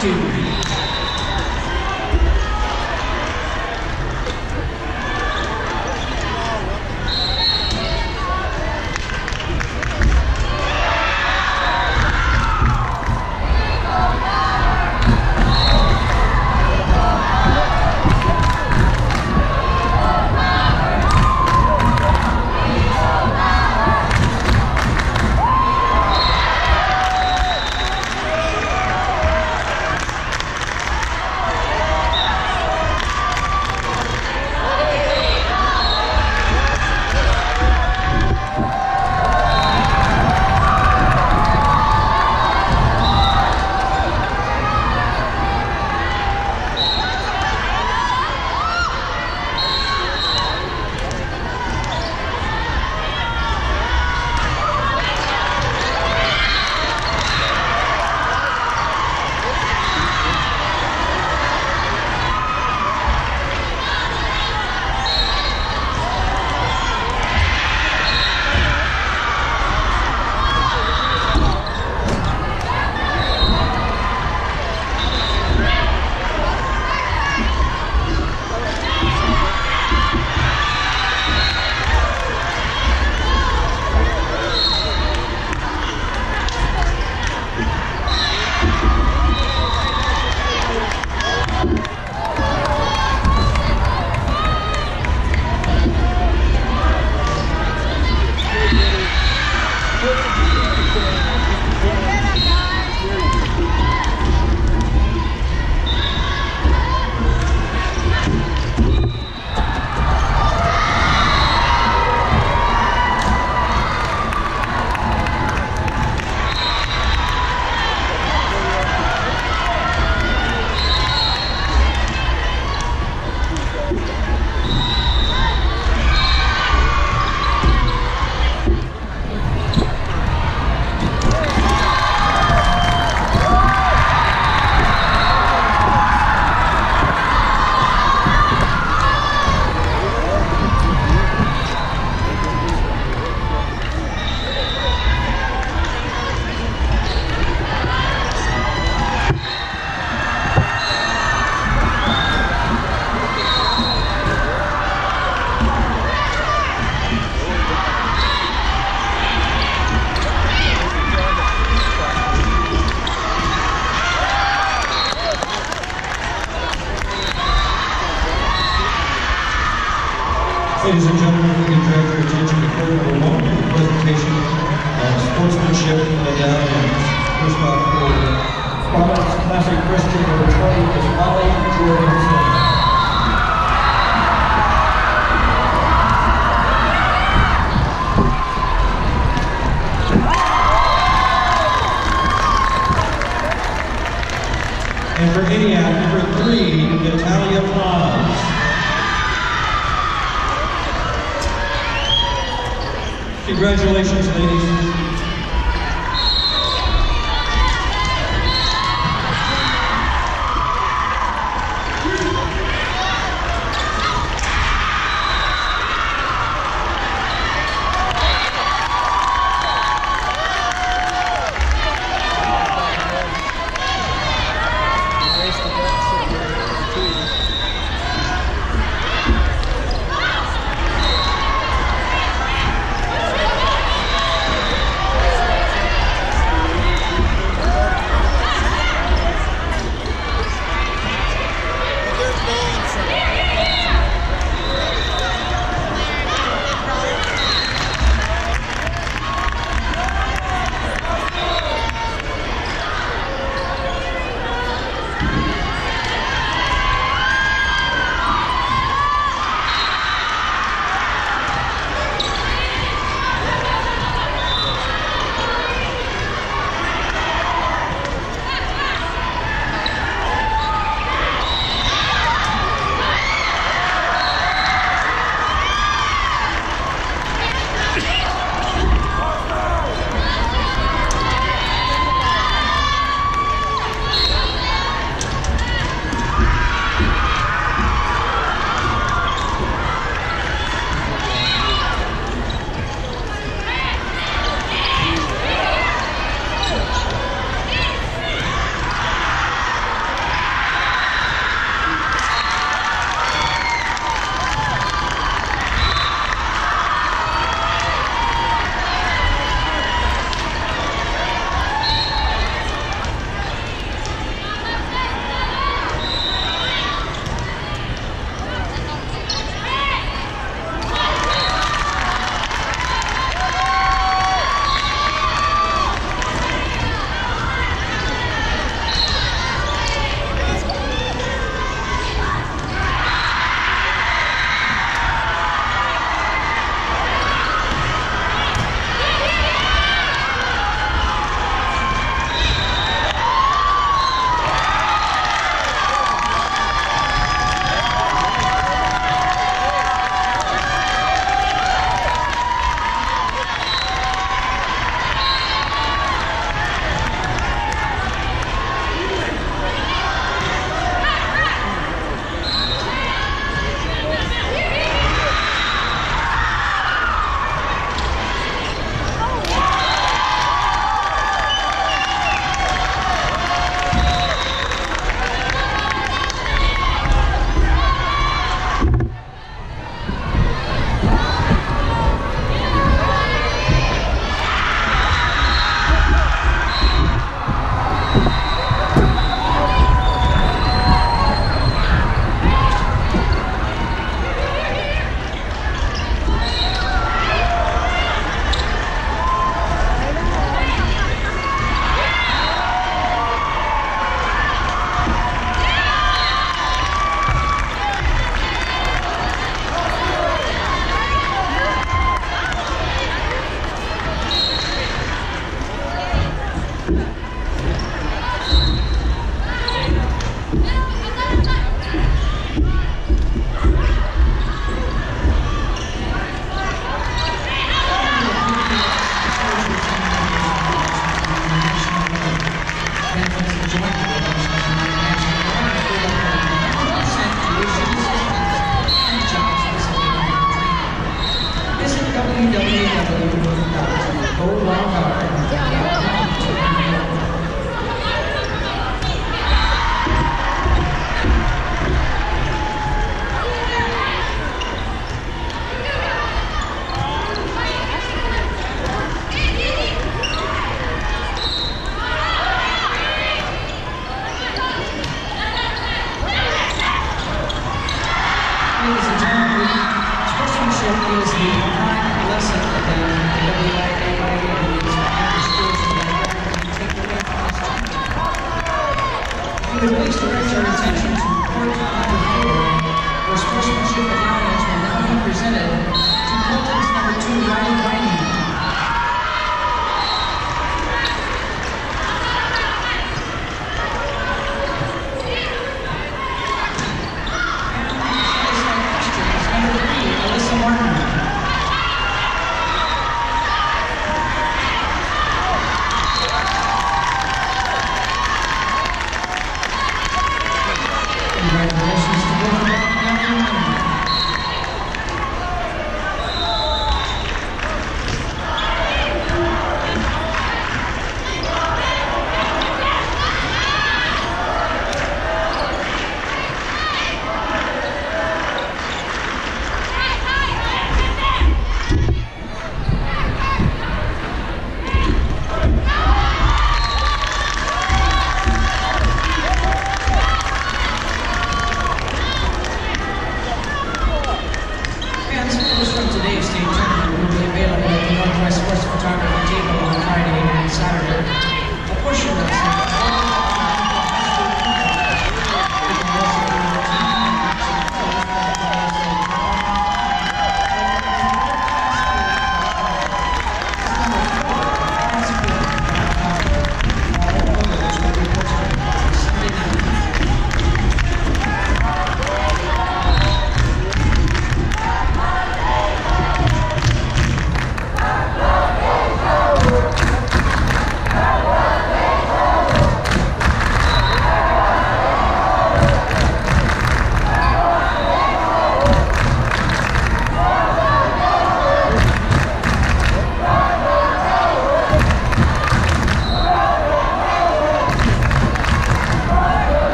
chương trình. And for Antioch, number three, Natalia Flawes. Congratulations, ladies.